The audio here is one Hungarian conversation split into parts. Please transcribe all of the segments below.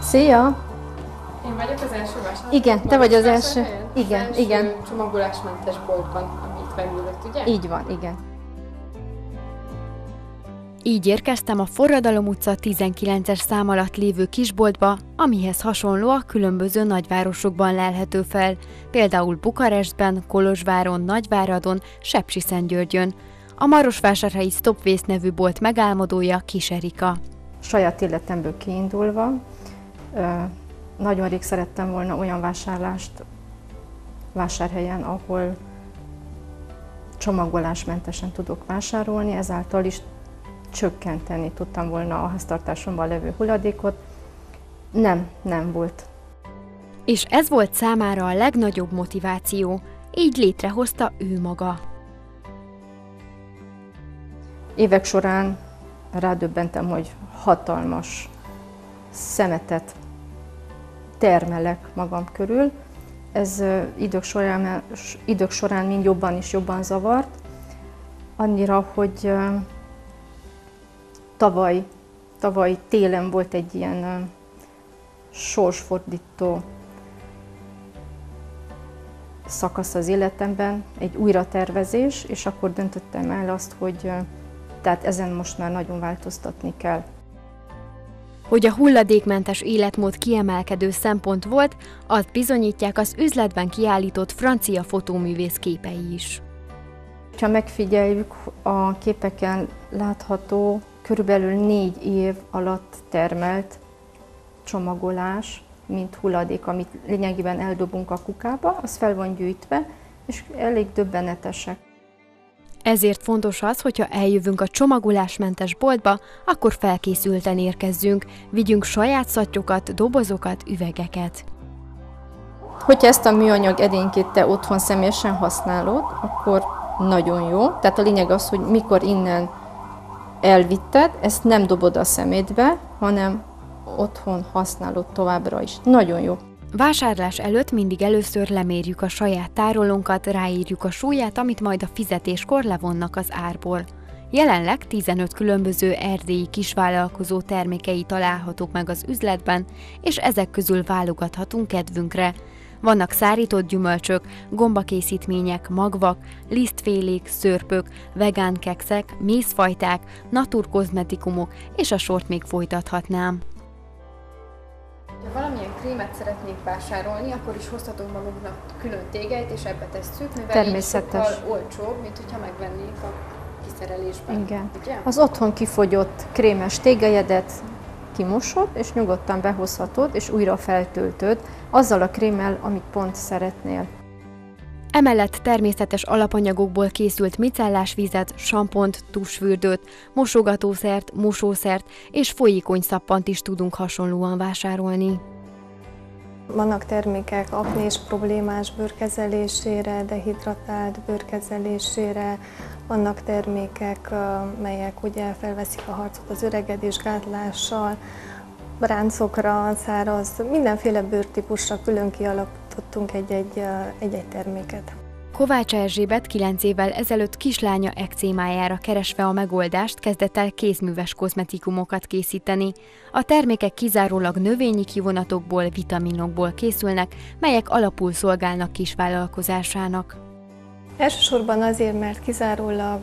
Szia! Én vagyok az első vásárló. Igen, te vagy az első. Igen, az első igen. csomagolásmentes boltban, amit vendégült, ugye? Így van, igen. Így érkeztem a Forradalom utca 19-es szám alatt lévő kisboltba, amihez hasonló a különböző nagyvárosokban lelhető fel, például Bukarestben, Kolozsváron, Nagyváradon, Sepsiszentgyörgyön. A Marosvásárhelyi Stopvész nevű bolt megálmodója Kis Erika. Saját életemből kiindulva, nagyon rég szerettem volna olyan vásárlást vásárhelyen, ahol csomagolásmentesen tudok vásárolni, ezáltal is csökkenteni tudtam volna a háztartásomban levő hulladékot. Nem, nem volt. És ez volt számára a legnagyobb motiváció, így létrehozta ő maga. Évek során rádöbbentem, hogy hatalmas szemetet termelek magam körül. Ez idők során, idők során mind jobban és jobban zavart. Annyira, hogy tavaly, tavaly télen volt egy ilyen sorsfordító szakasz az életemben, egy újratervezés, és akkor döntöttem el azt, hogy tehát ezen most már nagyon változtatni kell. Hogy a hulladékmentes életmód kiemelkedő szempont volt, azt bizonyítják az üzletben kiállított francia fotóművész képei is. Ha megfigyeljük, a képeken látható körülbelül négy év alatt termelt csomagolás, mint hulladék, amit lényegében eldobunk a kukába, az fel van gyűjtve, és elég döbbenetesek. Ezért fontos az, hogyha eljövünk a csomagolásmentes boltba, akkor felkészülten érkezzünk, vigyünk saját szattyokat, dobozokat, üvegeket. Hogyha ezt a műanyag edénykét te otthon személyesen használod, akkor nagyon jó. Tehát a lényeg az, hogy mikor innen elvitted, ezt nem dobod a szemétbe, hanem otthon használod továbbra is. Nagyon jó. Vásárlás előtt mindig először lemérjük a saját tárolónkat, ráírjuk a súlyát, amit majd a fizetéskor levonnak az árból. Jelenleg 15 különböző erdélyi kisvállalkozó termékei találhatók meg az üzletben, és ezek közül válogathatunk kedvünkre. Vannak szárított gyümölcsök, gombakészítmények, magvak, lisztfélék, szörpök, vegán kekszek, mézfajták, naturkozmetikumok, és a sort még folytathatnám. Krémet szeretnénk vásárolni, akkor is hozhatunk magunknak külön tégelyt, és ebbe tesszük, mivel Természetes. így sokkal olcsóbb, mint hogyha megvennénk a kiszerelésben. Igen. Ugye? Az otthon kifogyott krémes tégelyedet kimosod, és nyugodtan behozhatod, és újra feltöltöd azzal a krémmel, amit pont szeretnél. Emellett természetes alapanyagokból készült micellásvizet, sampont, tusfürdőt, mosogatószert, mosószert és folyékony szappant is tudunk hasonlóan vásárolni. Vannak termékek aknés problémás bőrkezelésére, dehidratált bőrkezelésére, vannak termékek, melyek ugye felveszik a harcot az öregedés gátlással, ráncokra, száraz, mindenféle bőrtípusra külön kialakítottunk egy-egy terméket. Kovács Erzsébet 9 évvel ezelőtt kislánya ekcémájára keresve a megoldást kezdett el kézműves kozmetikumokat készíteni. A termékek kizárólag növényi kivonatokból, vitaminokból készülnek, melyek alapul szolgálnak kisvállalkozásának. Elsősorban azért, mert kizárólag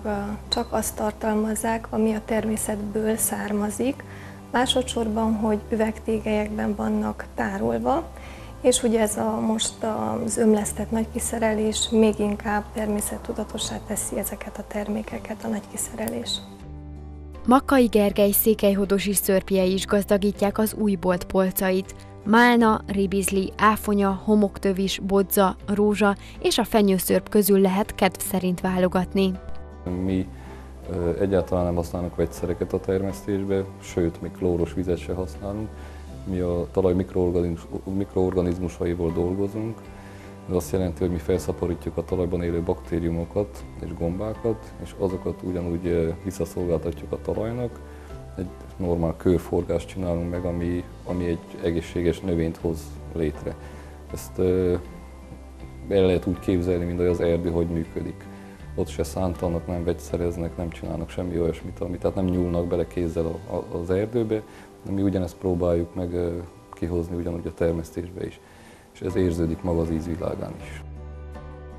csak azt tartalmazzák, ami a természetből származik, másodszorban, hogy üvegtégelyekben vannak tárolva, és ugye ez a most az ömlesztett nagykiszerelés még inkább természettudatossá teszi ezeket a termékeket, a nagykiszerelés. Makkai Gergely székelyhodosi szörpjei is gazdagítják az új bolt polcait. Málna, ribizli, áfonya, homoktövis, bodza, rózsa és a fenyőszörp közül lehet kedv szerint válogatni. Mi egyáltalán nem használunk vegyszereket a termesztésbe, sőt, még klóros vizet se használunk. Mi a talaj mikroorganizmus, mikroorganizmusaival dolgozunk. Ez azt jelenti, hogy mi felszaporítjuk a talajban élő baktériumokat és gombákat, és azokat ugyanúgy ö, visszaszolgáltatjuk a talajnak. Egy normál körforgást csinálunk meg, ami, ami egy egészséges növényt hoz létre. Ezt ö, el lehet úgy képzelni, mint az erdő hogy működik. ott se szántanak, nem vegyszereznek, nem csinálnak semmi olyasmit, amit, tehát nem nyúlnak bele kézzel az erdőbe, de mi ugyanezt próbáljuk meg kihozni ugyanúgy a termesztésbe is, és ez érződik maga az ízvilágán is.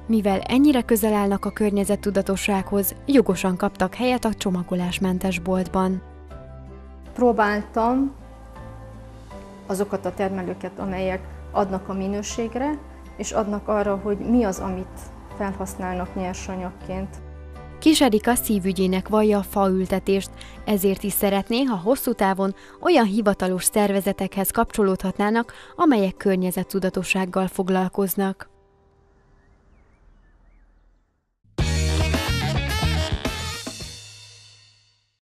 Mivel ennyire közel állnak a környezettudatossághoz, jogosan kaptak helyet a csomagolásmentes boltban. Próbáltam azokat a termelőket, amelyek adnak a minőségre, és adnak arra, hogy mi az, amit felhasználnak nyersanyagként. Kis Erika szívügyének vallja a faültetést, ezért is szeretné, ha hosszú távon olyan hivatalos szervezetekhez kapcsolódhatnának, amelyek környezettudatossággal foglalkoznak.